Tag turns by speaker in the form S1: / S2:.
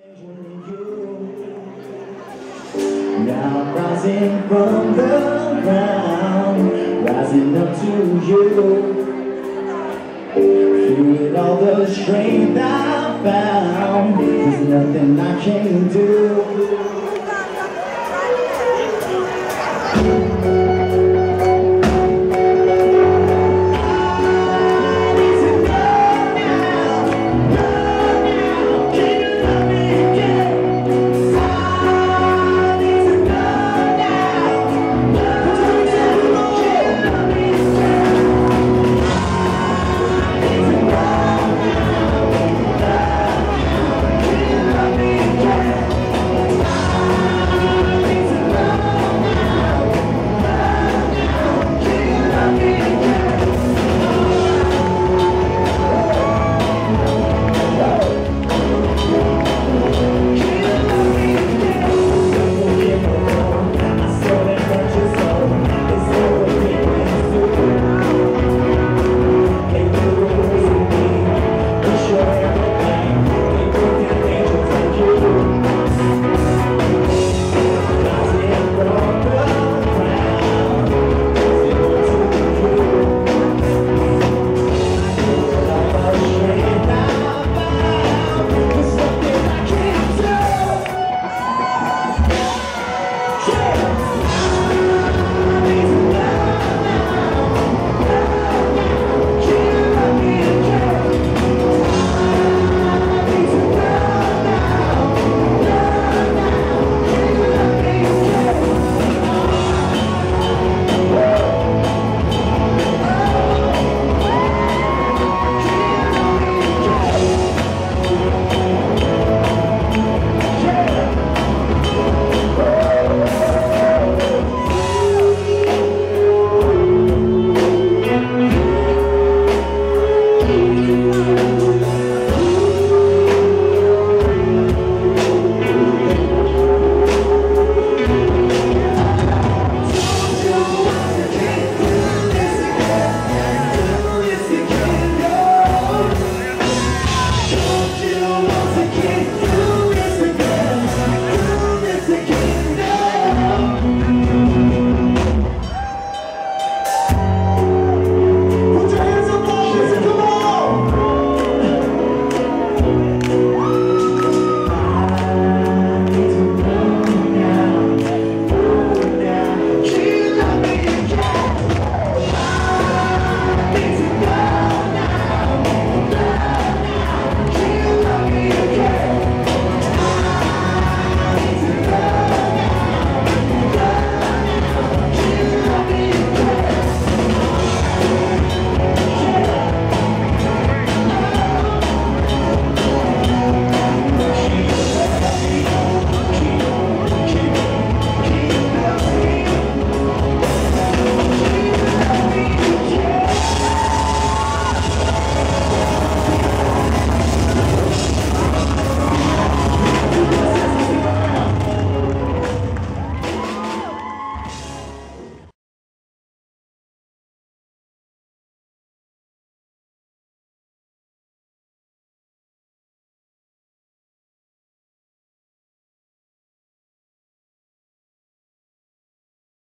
S1: Now rising from the ground, rising up to you. Feel all the strength I found, there's nothing I can do.